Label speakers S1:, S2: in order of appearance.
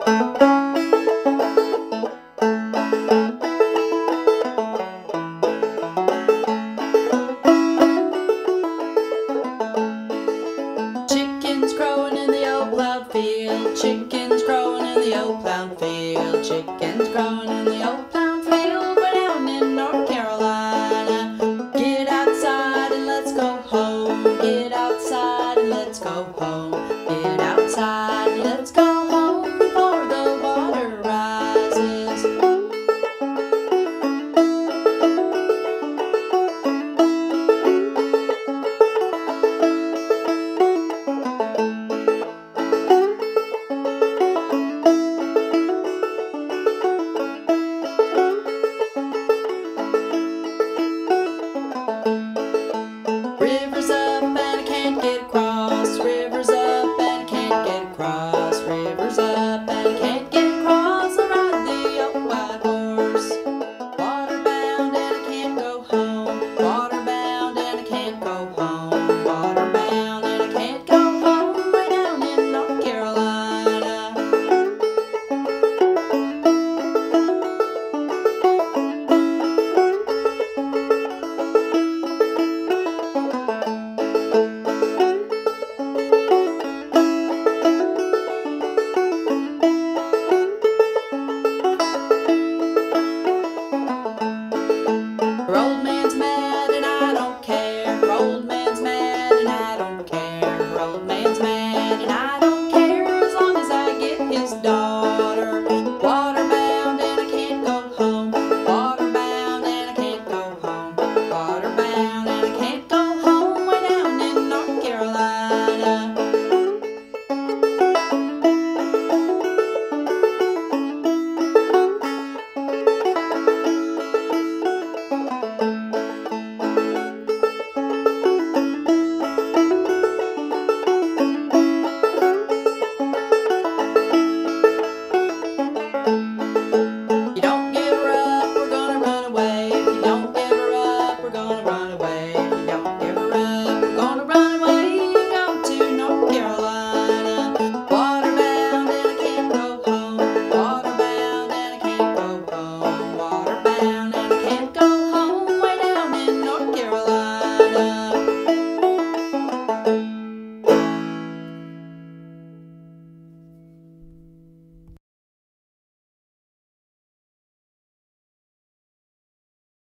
S1: Chickens crowing in the old plowed field. Chickens crowing in the old plowed field. Chickens crowing in the old plowed field. We're down in North Carolina. Get outside and let's go home. Get outside and let's go home. water.